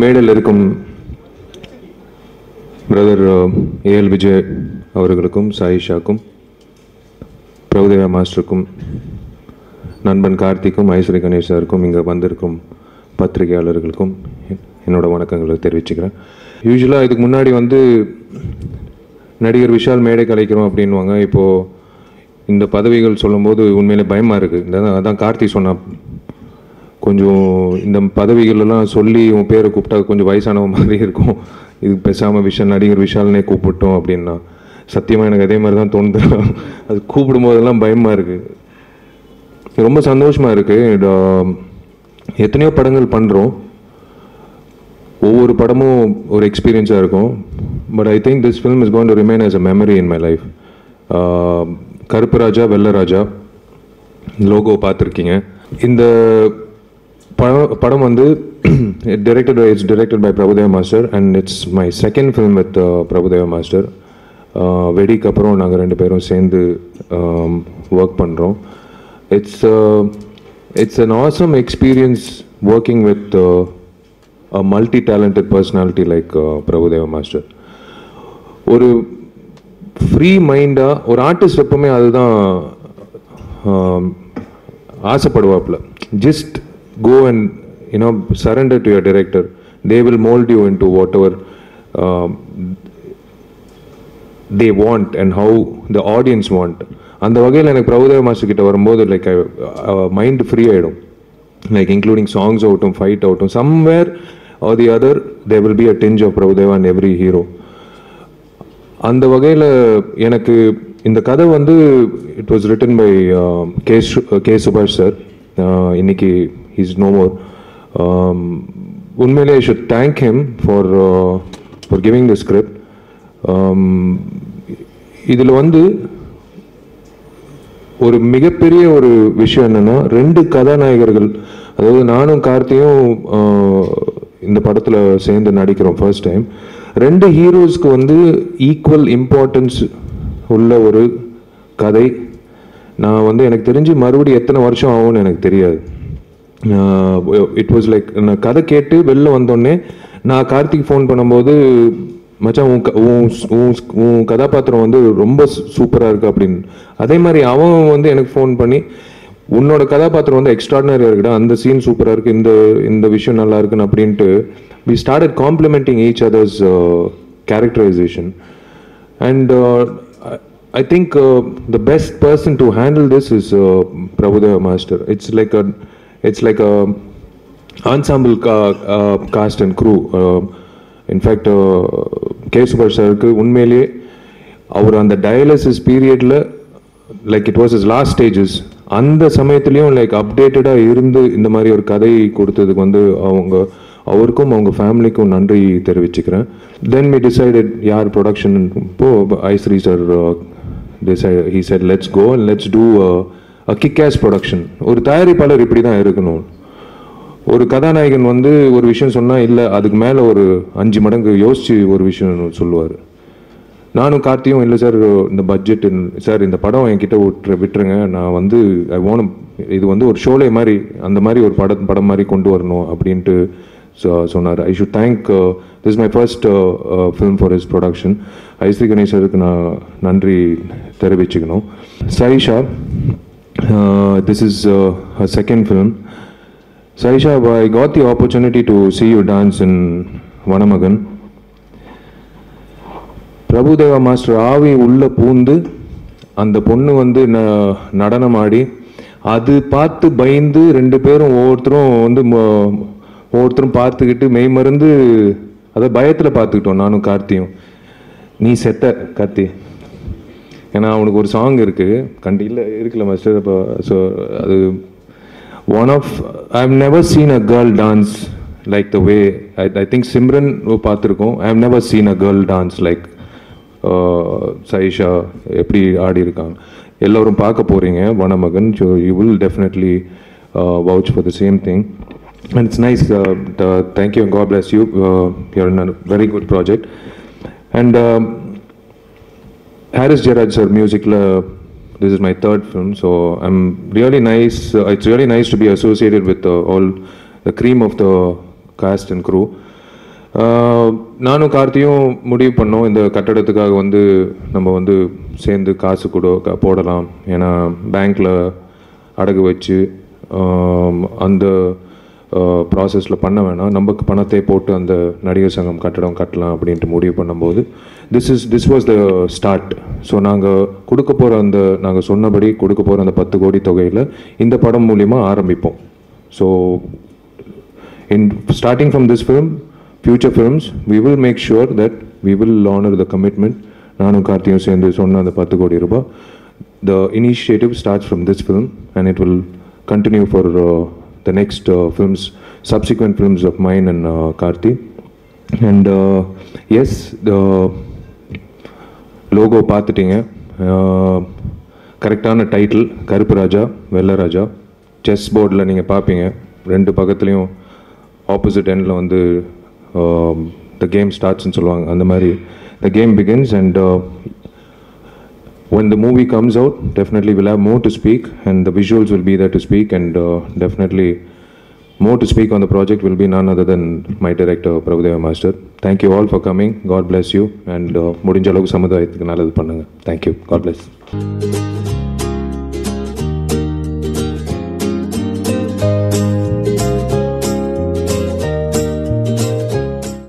மேடையில் இருக்கும் brother AL uh, Vijay அவர்களுக்கும் சாயிஷாக்கும் பிரபுதேவா மாஸ்டருக்கும் நண்பன் கார்த்திக்கும் ஐஸ்வரி கணேஷ் சாருக்கும் இங்கே வந்திருக்கும் பத்திரிகையாளர்களுக்கும் என்னோட வணக்கங்களை தெரிவிச்சுக்கிறேன். யூஸ்வலாக இதுக்கு முன்னாடி வந்து நடிகர் விஷால் மேடை கலைக்கிறோம் அப்படின்வாங்க இப்போது இந்த பதவிகள் சொல்லும்போது உண்மையிலே பயமாக இருக்குது இந்த அதான் கார்த்தி சொன்னா கொஞ்சம் இந்த பதவிகளெல்லாம் சொல்லி உன் பேரை கூப்பிட்டா கொஞ்சம் வயசானவ மாதிரி இருக்கும். இது பேசாமல் விஷால் நடிகர் விஷால்னே கூப்பிட்டோம் அப்படின்னா. சத்தியமாக எனக்கு அதே மாதிரி தான் தோணுது. அது கூப்பிடும் போதெல்லாம் பயமாக இருக்குது ரொம்ப சந்தோஷமாக இருக்குது எத்தனையோ படங்கள் பண்ணுறோம் ஒவ்வொரு படமும் ஒரு எக்ஸ்பீரியன்ஸாக இருக்கும். But I think this film is going to remain as a memory in my life Karuppu Raja Vellai Raja. Logo பார்த்துருக்கீங்க. இந்த படம் படம் வந்து directed by it's directed by Prabhudeva master and it's my second film with Prabhudeva master வெடிக்கு அப்புறம் நாங்கள் ரெண்டு பேரும் சேர்ந்து ஒர்க் பண்ணுறோம் it's it's an awesome experience working with a multi talented personality like Prabhudeva master ஒரு ஃப்ரீ மைண்டாக ஒரு artist எப்பவுமே அதுதான் ஆசைப்படுவாப்பில் ஆசைப்படுவாப்புல. Just go and you know surrender to your director they will mould you into whatever they want and how the audience want அந்த வகையில் எனக்கு Prabhudeva master கிட்ட வரும்போது லைக் மைண்ட் ஃப்ரீ ஆகிடும் லைக் இன்க்ளூடிங் சாங்ஸ் ஆகட்டும் ஃபைட் ஆகட்டும் somewhere or the other they will be a tinge of Prabhudeva and every hero அந்த வகையில் எனக்கு இந்த கதை வந்து it was written by K K Subash sir இன்னைக்கு இஸ் நோ மோர் உண்மையிலே I should thank him for for giving the script இதில் வந்து ஒரு மிகப்பெரிய ஒரு விஷயம் என்னன்னா ரெண்டு கதாநாயகர்கள் அதாவது நானும் கார்த்தியும் இந்த படத்தில் சேர்ந்து நடிக்கிறோம் ஃபர்ஸ்ட் டைம் ரெண்டு ஹீரோஸ்க்கு வந்து ஈக்குவல் இம்பார்ட்டன்ஸ் உள்ள ஒரு கதை. நான் வந்து எனக்கு தெரிஞ்சு மறுபடியும் எத்தனை வருஷம் ஆகும்னு எனக்கு தெரியாது. இட் வாஸ் லைக் நான் கதை கேட்டு வெளில வந்தோடனே நான் கார்த்திக் ஃபோன் பண்ணும்போது மச்சான் உன் க- உன் உன் உன் கதாபாத்திரம் வந்து ரொம்ப சூப்பராக இருக்குது அப்படின்னு. அதே மாதிரி அவன் வந்து எனக்கு ஃபோன் பண்ணி உன்னோட கதாபாத்திரம் வந்து எக்ஸ்ட்ராடினரியாக இருக்குடா அந்த சீன் சூப்பராக இருக்குது இந்த இந்த விஷயம் நல்லா இருக்குன்னு அப்படின்ட்டு we started complimenting each others characterization and I think the best person to handle this is Prabhudeva master it's like a it's like a ensemble ca- and cast and crew. Um, uh, K Subash சாருக்கு உண்மையிலேயே அவர் அந்த dialysis பீரியடில் like it was is last stages அந்த சமயத்துலேயும் like அப்டேட்டடாக இருந்து இந்த மாதிரி ஒரு கதை கொடுத்ததுக்கு வந்து அவங்க அவருக்கும் அவங்க ஃபேமிலிக்கும் நன்றி தெரிவிச்சுக்கிறேன். தென் மீ டிசைடட் யார் ப்ரொடக்ஷன் இப்போ Ishari sir decide he said let's go and let's do a, production ஒரு தயாரிப்பாளர் இப்படி தான் இருக்கணும். ஒரு கதாநாயகன் வந்து ஒரு விஷயம் சொன்னால் இல்லை அதுக்கு மேலே ஒரு அஞ்சு மடங்கு யோசித்து ஒரு விஷயம் சொல்லுவார். நானும் கார்த்தியும் இல்லை சார் இந்த பட்ஜெட் சார் இந்த படம் என்கிட்ட விட்டுரு விட்டுருங்க. நான் வந்து ஐ ஓனம் இது வந்து ஒரு ஷோலே மாதிரி அந்த மாதிரி ஒரு படம் படம் மாதிரி கொண்டு வரணும் அப்படின்ட்டு சொன்னார். I should thank this my first film for is production Ishari கணேசருக்கு நான் நன்றி தெரிவிச்சுக்கணும். Saisha this is second film Saisha, I got the opportunity to see you dance in Vanamagan. Prabhudeva master ஆவி உள்ளே பூந்து அந்த பொண்ணு வந்து ந- நடனம் ஆடி அது பார்த்து பயந்து ரெண்டு பேரும் ஒவ்வொருத்தரும் வந்து ஒவ்வொருத்தரும் பார்த்துக்கிட்டு மெய் மருந்து அதை பயத்தில் பார்த்துக்கிட்டோம் நானும் கார்த்தியும். நீ செத்த கார்த்தி. ஏன்னா அவனுக்கு ஒரு சாங் இருக்குது கண்டி இல்லை இருக்குல்ல மாஸ்டர் இப்போ ஸோ அது one of I have never seen a girl dance like the way I I think Simran பார்த்துருக்கோம். I have never seen a girl dance like Saisha எப்படி ஆடி இருக்காங்க எல்லோரும் பார்க்க போகிறீங்க Vanamagan. So you will definitely vouch for the same thing and it's nice thank you god bless you your very good project and Harris Jayaraj sir மியூசிக்கில் this is my third film so I'm really nice it's really nice to be associated with all the cream of the cast and crew நானும் கார்த்தியும் முடிவு பண்ணோம் இந்த கட்டடத்துக்காக வந்து நம்ம வந்து சேர்ந்து காசு கூட போடலாம் ஏன்னா பேங்க்கில் அடகு வச்சு அந்த ப்ராசஸில் பண்ண வேணாம். நமக்கு பணத்தை போட்டு அந்த நடிகர் சங்கம் கட்டடம் கட்டலாம் அப்படின்ட்டு முடிவு பண்ணும்போது this is this was the start so நாங்கள் கொடுக்க போகிற அந்த நாங்கள் சொன்னபடி கொடுக்க போகிற அந்த பத்து கோடி தொகையில் இந்த படம் மூலிமா ஆரம்பிப்போம். So in starting from this film future films we will make sure that we will honour the commitment நானும் கார்த்தியும் சேர்ந்து சொன்ன அந்த பத்து கோடி ரூபாய். The initiative starts from this film and it will continue for uh, the next uh, films, subsequent films of mine and uh, Karthi. And uh, yes, the logo பார்த்துட்டிங்க. கரெக்டான uh, டைட்டில் கருப்பு ராஜா வெள்ளை ராஜா. செஸ் போர்டில் நீங்கள் பார்ப்பீங்க. ரெண்டு பக்கத்துலேயும் opposite எண்டில் வந்து த கேம் ஸ்டார்ட்ஸ்னு சொல்லுவாங்க. அந்த மாதிரி the game begins and when the movie comes out, definitely we'll have more to speak, and the visuals will be there to speak, and uh, definitely more to speak on the project will be none other than my director, Prabhudeva Master. Thank you all for coming. God bless you, and uh, முடிஞ்ச அளவுக்கு சமுதாயத்துக்கு நல்லது பண்ணுங்க. Thank you. God bless.